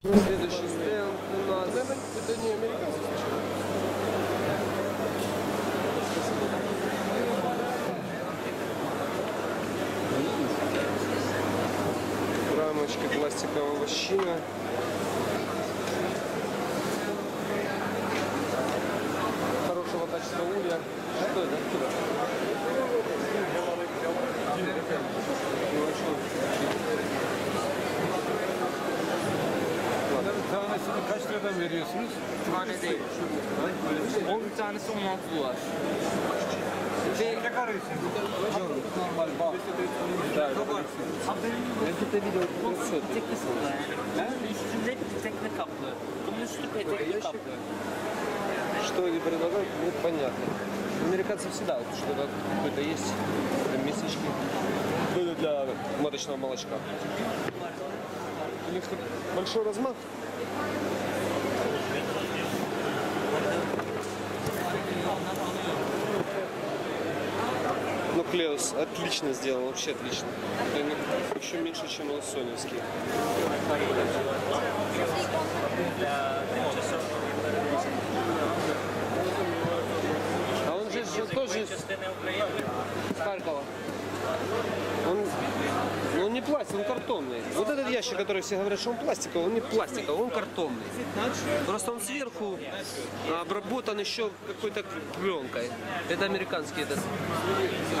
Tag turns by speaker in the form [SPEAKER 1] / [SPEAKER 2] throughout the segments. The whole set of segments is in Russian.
[SPEAKER 1] Следующий стенд у нас.
[SPEAKER 2] Это не американцы?
[SPEAKER 1] Рамочка пластикового вощина. Хорошего качества улья. Что это? Откуда? Ну, а что?
[SPEAKER 2] Tanesini kaç veriyorsunuz?
[SPEAKER 3] Tane değil. 10 tanesi 16 dolar. Ve
[SPEAKER 2] Ne karıyorsunuz? Normal bak.
[SPEAKER 1] Да,
[SPEAKER 3] haberin
[SPEAKER 1] это видео 500.
[SPEAKER 3] tekne satıyor yani. Üstünde tekne kaplı. Bunun üstü petekli kaplı.
[SPEAKER 1] Что они предлагают, непонятно. Американцы всегда вот что-то какое-то есть, какие-то мисочки. Ну, для маточного молочка. У них тут большой размах. Клеус отлично сделал, вообще отлично. Ну, еще меньше, чем лосоневский. А он же тоже из Харькова. Пластик, он картонный. Вот этот ящик, который все говорят, что он пластиковый, он не пластиковый, он картонный. Просто он сверху обработан еще какой-то пленкой. Это американский этот,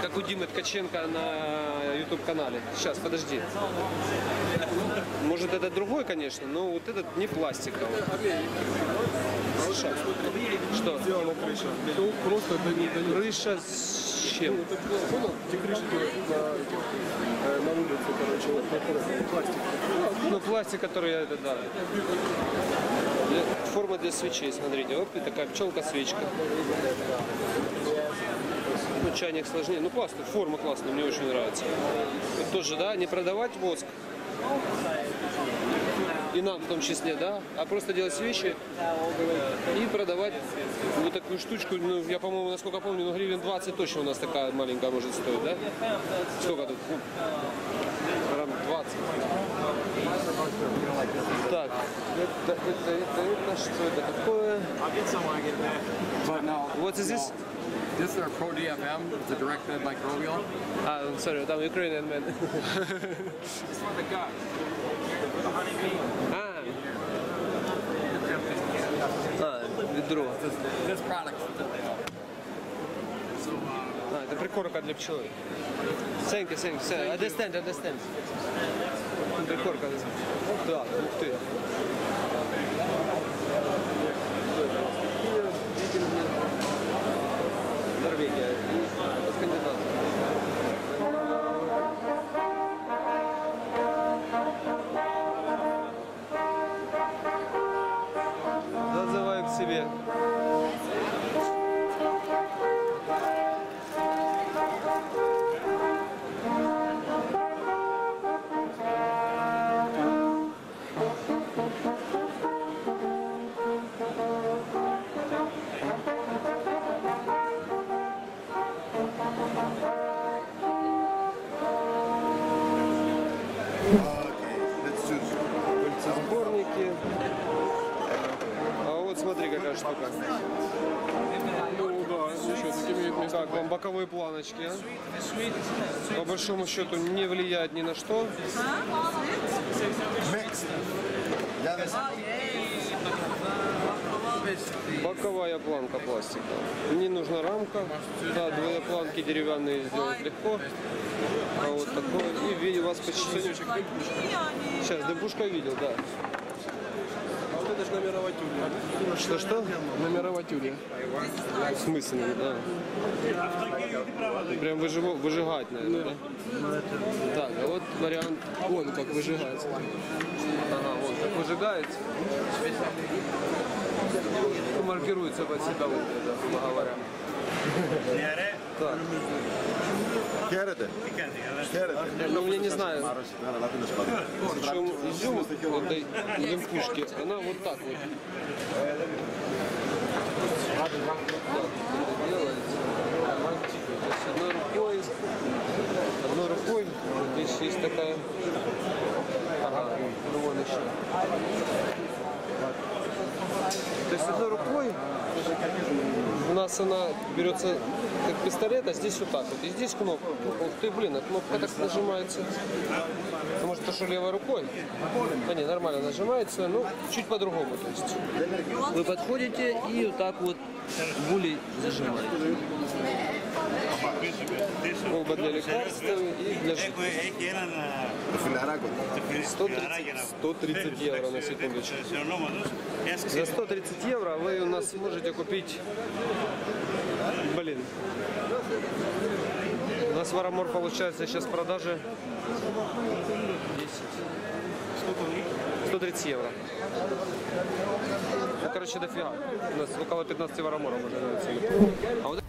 [SPEAKER 1] как у Димы Ткаченко на YouTube канале. Сейчас, подожди. Может это другой, конечно, но вот этот не пластиковый. Слушай, что?
[SPEAKER 2] Крыша. Ну, просто это не, это не
[SPEAKER 1] Крыша с чем?
[SPEAKER 2] На, улице, короче, пластик.
[SPEAKER 1] Ну, пластик, который я это да. Форма для свечей, смотрите. Оп, и такая пчелка-свечка. Ну, чайник сложнее. Ну, классно, форма классная, мне очень нравится. Вот тоже, да, не продавать воск. И нам в том числе, да, а просто делать свечи и продавать вот такую штучку, ну, я, по-моему, насколько помню, ну, гривен 20 точно у нас такая маленькая может стоить, да? Сколько тут? Ну, Грамм 20. Так, это, это, это, это, что это такое? What is this?
[SPEAKER 4] This is our Pro DFM, the direct fed microbial.
[SPEAKER 1] А, sorry, там Ukrainian man.
[SPEAKER 4] It's for the gut. The honeybee.
[SPEAKER 1] А. А, ведро.
[SPEAKER 4] This, this product. So, uh,
[SPEAKER 1] А, это прикорка для пчелы. Thank you, thank you. Thank Understand, understand. Прикорка. Да, ух ты. Пыльцесборники. А вот смотри, какая штука.
[SPEAKER 2] Ну да, еще.
[SPEAKER 1] Как вам боковые планочки, а? По большому счету не влияет ни на что. Боковая планка пластика. Не нужна рамка. Да, две планки деревянные сделать легко. А вот такое. И ви- вас почти... Сейчас, дымпушка видел, да.
[SPEAKER 2] А вот это же номеровая тюля.
[SPEAKER 1] Что-что?
[SPEAKER 2] Номеровая тюля.
[SPEAKER 1] В смысле, да. Прям выживо- выжигать, наверное, да? Так, а вот вариант
[SPEAKER 2] Вон как выжигается.
[SPEAKER 1] Ага, вот как выжигается. Маркируется под себя, грубо говоря. Так.
[SPEAKER 5] Кереде? Кереде.
[SPEAKER 1] Ну, я не знаю. Причем изюм вот этой лимпушки, она вот так вот. Да, делается. Одной рукой, одной рукой, здесь есть такая, ага, ну вон еще. То есть одной рукой у нас она берется как пистолет, а здесь вот так вот. И здесь кнопка. Ух ты, блин, а кнопка так нажимается. А Может, то, что левой рукой? А не, нормально нажимается, ну, чуть по-другому. То есть. Вы подходите и вот так вот булей зажимаете колба для лекарств и для
[SPEAKER 5] жителей.
[SPEAKER 1] 130, 130 евро на секундочку. За 130 евро вы у нас можете купить... Блин. У нас варомор получается сейчас продажи 10. 130 евро. Ну, короче, дофига. У нас около 15 вароморов уже. А вот